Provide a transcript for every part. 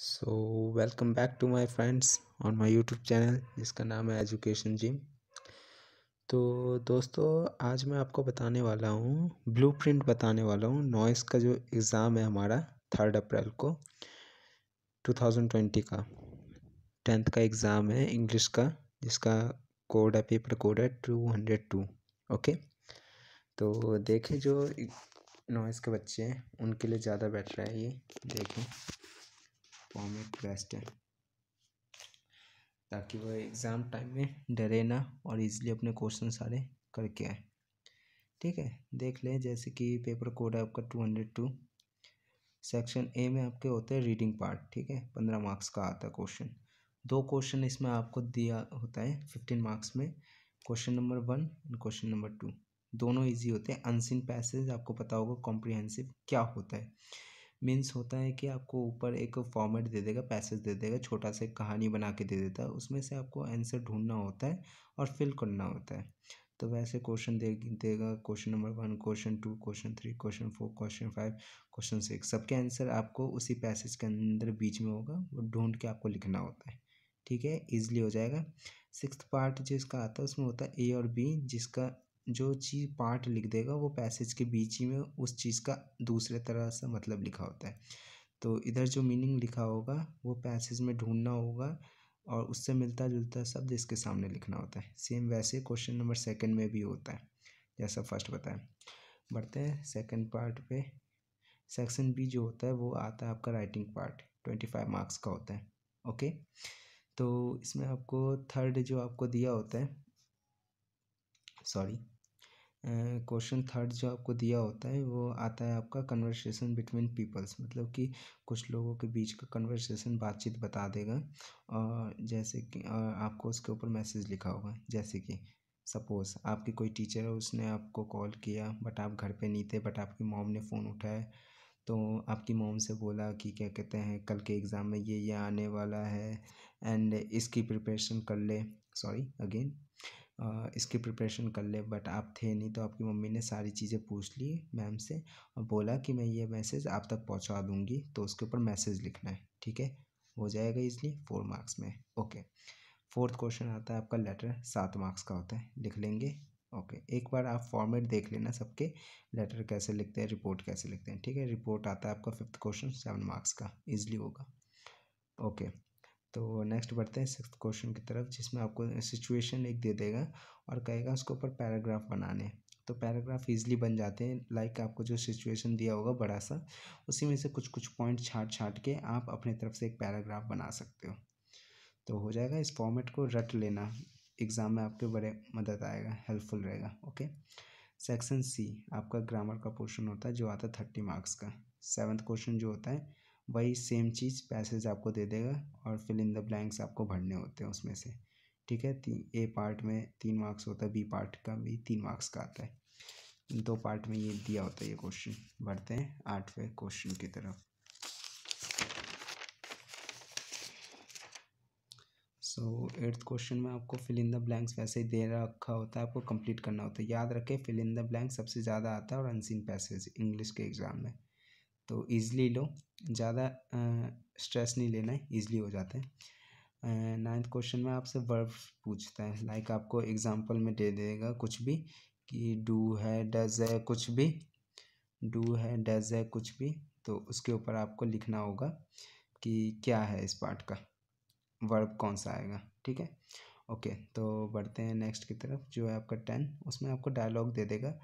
So welcome back to my friends on my YouTube channel जिसका नाम है education gym तो दोस्तों, आज मैं आपको बताने वाला हूँ ब्लूप्रिंट बताने वाला हूँ नॉइस का जो एग्ज़ाम है हमारा थर्ड अप्रैल को 2020 का. टेंथ का एग्ज़ाम है इंग्लिश का, जिसका कोड है पेपर कोड है टू हंड्रेड टू ओके तो देखें जो नॉइस के बच्चे हैं, उनके लिए ज़्यादा बेटर है ये, देखें। फॉर्मेट बेस्ट है ताकि वह एग्ज़ाम टाइम में डरे ना और इजीली अपने क्वेश्चन सारे करके आए। ठीक है, देख लें जैसे कि पेपर कोड है आपका two hundred two section A में आपके होते हैं रीडिंग पार्ट ठीक है? पंद्रह मार्क्स का आता है क्वेश्चन दो क्वेश्चन इसमें आपको दिया होता है फिफ्टीन मार्क्स में। Question number one and question number two दोनों इजी होते हैं। अनसिन पैसेज आपको पता होगा कॉम्प्रिहेंसिव क्या होता है। मीन्स होता है कि आपको ऊपर एक फॉर्मेट दे देगा पैसेज दे देगा, छोटा सा एक कहानी बना के दे देता है। उसमें से आपको आंसर ढूंढना होता है और फिल करना होता है। तो वैसे क्वेश्चन दे, देगा question number one question two question three question four question five question six सबके आंसर आपको उसी पैसेज के अंदर बीच में होगा, वो ढूंढ के आपको लिखना होता है। ठीक है? ईजिली हो जाएगा। सिक्स पार्ट जिसका आता है, उसमें होता है ए और बी जिसका जो चीज़ पार्ट लिख देगा, वो पैसेज के बीच ही में उस चीज़ का दूसरे तरह से मतलब लिखा होता है। तो इधर जो मीनिंग लिखा होगा, वो पैसेज में ढूंढना होगा और उससे मिलता जुलता शब्द इसके सामने लिखना होता है। सेम वैसे क्वेश्चन नंबर सेकंड में भी होता है, जैसा फ़र्स्ट बताया। बढ़ते हैं सेकंड पार्ट पे। सेक्शन बी जो होता है, वो आता है आपका writing part, twenty five marks का होता है, ओके? तो इसमें आपको थर्ड जो आपको दिया होता है सॉरी क्वेश्चन थर्ड जो आपको दिया होता है, वो आता है आपका कन्वर्सेशन बिटवीन पीपल्स मतलब कि कुछ लोगों के बीच का कन्वर्सेशन बातचीत बता देगा। और जैसे कि आपको उसके ऊपर मैसेज लिखा होगा, जैसे कि सपोज़ आपकी कोई टीचर है, उसने आपको कॉल किया बट आप घर पे नहीं थे बट आपकी मॉम ने फ़ोन उठाया तो आपकी मॉम से बोला कि क्या कहते हैं, कल के एग्ज़ाम में ये ये आने वाला है एंड इसकी प्रिपरेशन कर ले। सॉरी अगेन इसकी प्रिपरेशन कर ले बट आप थे नहीं तो आपकी मम्मी ने सारी चीज़ें पूछ ली मैम से और बोला कि मैं ये मैसेज आप तक पहुँचा दूँगी तो उसके ऊपर मैसेज लिखना है, ठीक है? हो जाएगा इसलिए फोर मार्क्स में ओके फोर्थ क्वेश्चन आता है आपका लेटर सात मार्क्स का होता है, लिख लेंगे ओके एक बार आप फॉर्मेट देख लेना सबके लेटर कैसे लिखते हैं रिपोर्ट कैसे लिखते हैं, ठीक है? रिपोर्ट आता है आपका फिफ्थ क्वेश्चन सेवन मार्क्स का ईजिली होगा ओके तो नेक्स्ट बढ़ते हैं सिक्स क्वेश्चन की तरफ़, जिसमें आपको सिचुएशन एक दे देगा और कहेगा उसके ऊपर पैराग्राफ बनाने। तो पैराग्राफ इजीली बन जाते हैं लाइक आपको जो सिचुएशन दिया होगा बड़ा सा, उसी में से कुछ कुछ पॉइंट छाट छाट के आप अपनी तरफ़ से एक पैराग्राफ बना सकते हो। तो हो जाएगा इस फॉर्मेट को रट लेना। एग्ज़ाम में आपके बड़े मदद आएगा हेल्पफुल रहेगा ओके सेक्शन सी आपका ग्रामर का पोर्शन होता है, जो आता है थर्टी मार्क्स का। सेवन्थ क्वेश्चन जो होता है वही सेम चीज़ पैसेज आपको दे देगा और फिल इन द ब्लैंक्स आपको भरने होते हैं उसमें से। ठीक है? तीन ए पार्ट में तीन मार्क्स होता है बी पार्ट का भी तीन मार्क्स का आता है। दो पार्ट में ये दिया होता है ये क्वेश्चन बढ़ते हैं आठवें क्वेश्चन की तरफ़। सो एट्थ क्वेश्चन में आपको फिल इन द ब्लैंक्स वैसे ही दे रखा होता है, आपको कंप्लीट करना होता है। याद रखें फिल इन द ब्लैंक सबसे ज़्यादा आता है और अनसीन पैसेज इंग्लिश के एग्ज़ाम में। तो ईज़िली लो। ज़्यादा स्ट्रेस नहीं लेना है ईज़िली हो जाते हैं। नाइन्थ क्वेश्चन में आपसे वर्ब पूछता है। लाइक आपको एग्जांपल में दे देगा कुछ भी कि डू है डज है कुछ भी डू है डज है कुछ भी तो उसके ऊपर आपको लिखना होगा कि क्या है इस पार्ट का। वर्ब कौन सा आएगा? ठीक है? ओके तो बढ़ते हैं नेक्स्ट की तरफ़, जो है आपका टेन उसमें आपको डायलॉग दे देगा।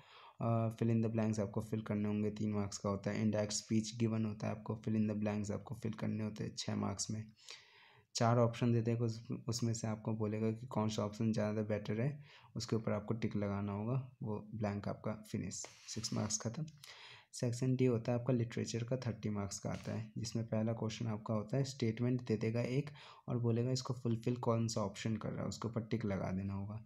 फिल इन द ब्लैंक्स आपको फिल करने होंगे तीन मार्क्स का होता है। इंडायरेक्ट स्पीच गिवन होता है आपको फिल इन द ब्लैंक्स आपको फिल करने होते हैं छः मार्क्स में। चार ऑप्शन दे देगा उस, उसमें से आपको बोलेगा कि कौन सा ऑप्शन ज़्यादा बेटर है उसके ऊपर आपको टिक लगाना होगा वो ब्लैंक आपका फिनिश सिक्स मार्क्स खत्म। सेक्शन डी होता है आपका लिटरेचर का थर्टी मार्क्स का आता है जिसमें पहला क्वेश्चन आपका होता है स्टेटमेंट दे देगा एक और बोलेगा इसको फुलफिल कौन सा ऑप्शन कर रहा है उसके ऊपर टिक लगा देना होगा।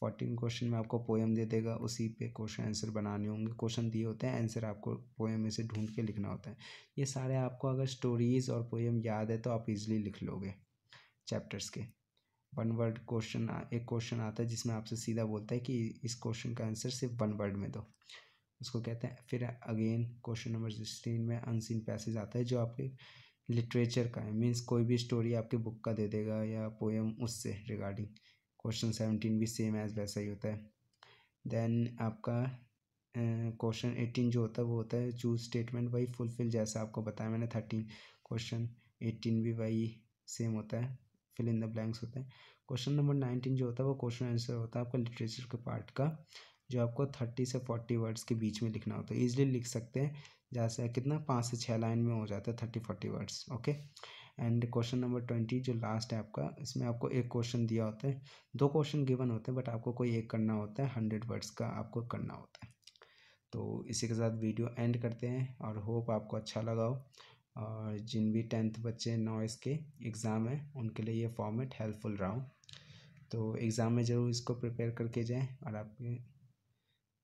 फोर्टीन क्वेश्चन में आपको पोएम दे देगा, उसी पे क्वेश्चन आंसर बनाने होंगे। क्वेश्चन दिए होते हैं आंसर आपको पोएम में से ढूंढ के लिखना होता है। ये सारे आपको अगर स्टोरीज और पोएम याद है तो आप इजीली लिख लोगे चैप्टर्स के। वन वर्ड क्वेश्चन एक क्वेश्चन आता है जिसमें आपसे सीधा बोलता है कि इस क्वेश्चन का आंसर सिर्फ़ वन वर्ड में दो। उसको कहते हैं, फिर अगेन क्वेश्चन नंबर सिक्सटीन में अनसीन पैसेज आता है जो आपके लिटरेचर का है। मीन्स कोई भी स्टोरी आपके बुक का दे देगा या पोएम उससे रिगार्डिंग क्वेश्चन सेवनटीन भी सेम एज वैसा ही होता है। देन आपका क्वेश्चन एटीन जो होता है, वो होता है चूज़ स्टेटमेंट वही फुलफिल जैसा आपको बताया मैंने थर्टीन क्वेश्चन एटीन भी वही सेम होता है फिल इन द ब्लैंक्स होता है। क्वेश्चन नंबर नाइनटीन जो होता है, वो क्वेश्चन आंसर होता है आपका लिटरेचर के पार्ट का, जो आपको थर्टी से फोर्टी वर्ड्स के बीच में लिखना होता है। ईजिली लिख सकते हैं, जैसे कितना, पाँच से छः लाइन में हो जाता है thirty forty words okay and question number twenty जो लास्ट है आपका, इसमें आपको एक क्वेश्चन दिया होता है। दो क्वेश्चन गिवन होते हैं बट आपको कोई एक करना होता है हंड्रेड वर्ड्स का आपको करना होता है। तो इसी के साथ वीडियो एंड करते हैं, और होप आपको अच्छा लगा हो। और जिन भी टेंथ बच्चे नॉइस के एग्ज़ाम है, उनके लिए ये फॉर्मेट हेल्पफुल रहा हूँ। तो एग्ज़ाम में ज़रूर इसको प्रिपेयर करके जाएँ, और आपके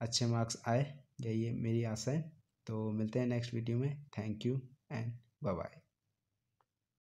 अच्छे मार्क्स आए, यही मेरी आशा है। तो मिलते हैं नेक्स्ट वीडियो में। Thank you and bye bye